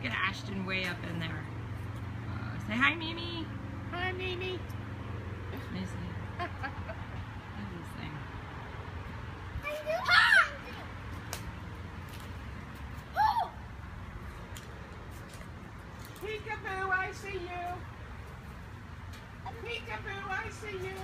Look at Ashton way up in there. Uh, say hi, Mimi. Hi, Mimi. Look at this thing. Oh! Peekaboo, I see you. Peekaboo, I see you.